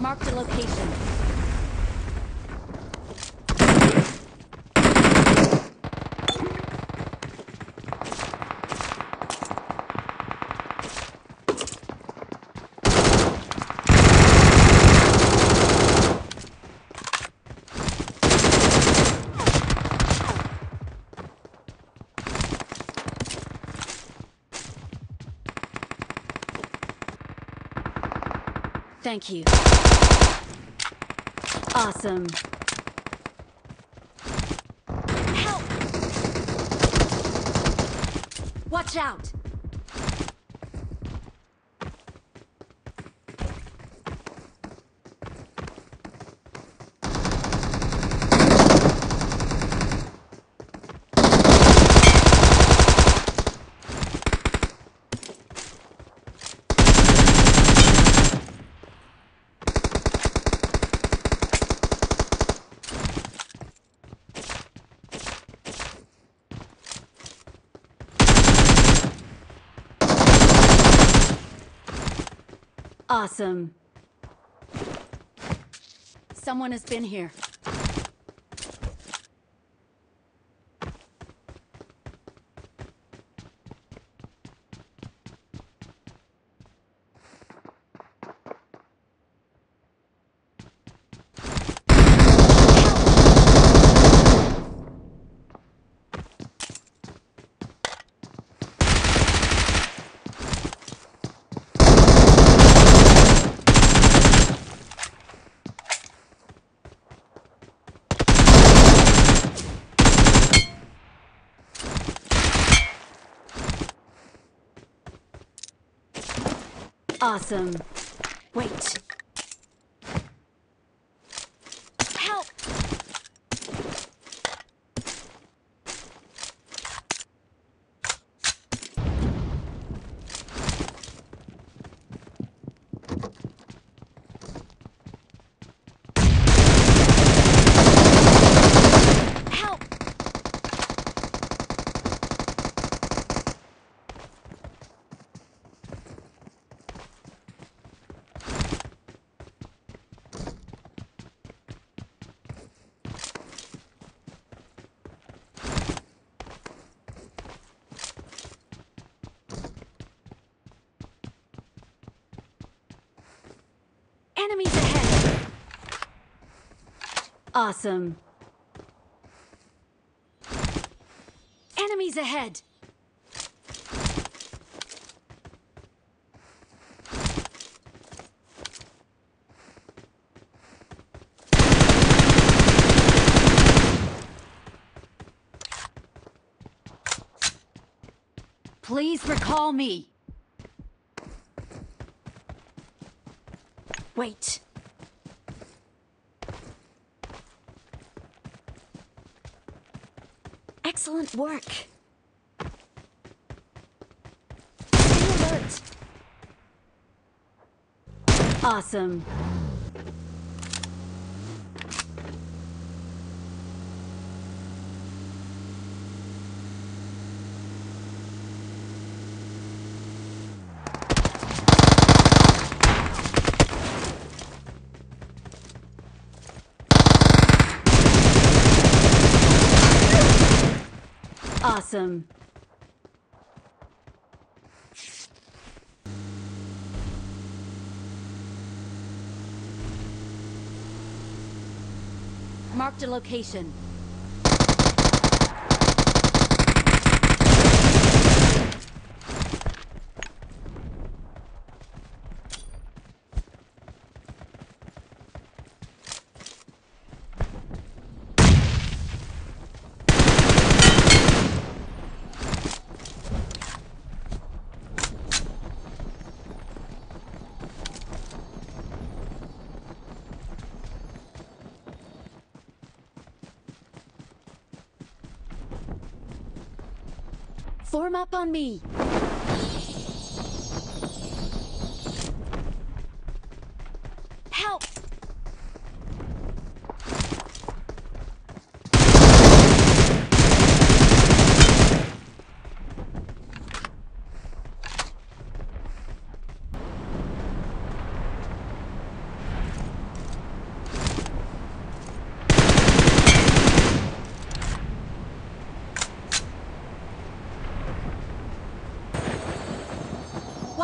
Marked a location. Thank you. Awesome. Help! Watch out! Awesome. Someone has been here. Awesome. Wait. Help! Help! Enemies ahead! Awesome. Enemies ahead! Please recall me. Wait. Excellent work. Stay alert. Awesome. Awesome. Marked a location. Form up on me. Help!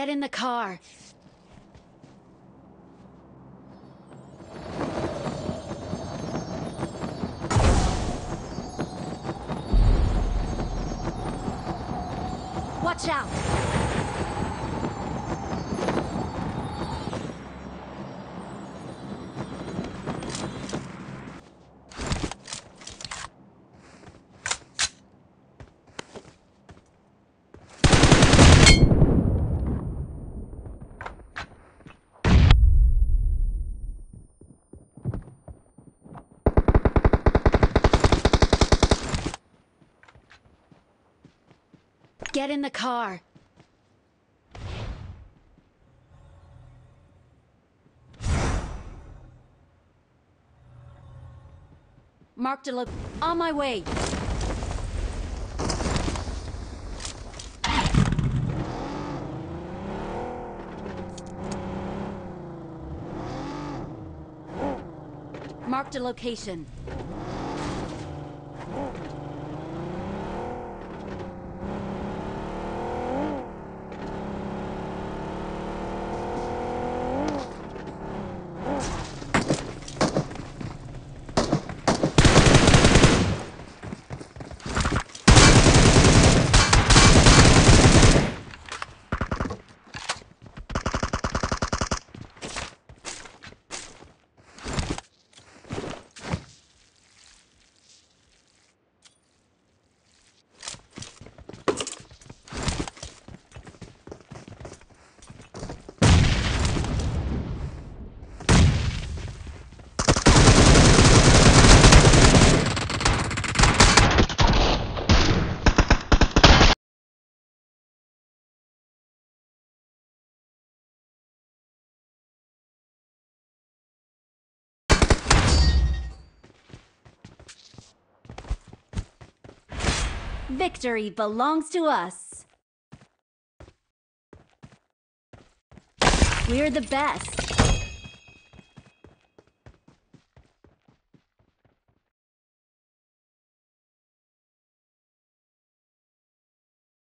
Get in the car. Watch out! Get in the car. Marked a look. On my way. Marked a location. Victory belongs to us. We're the best.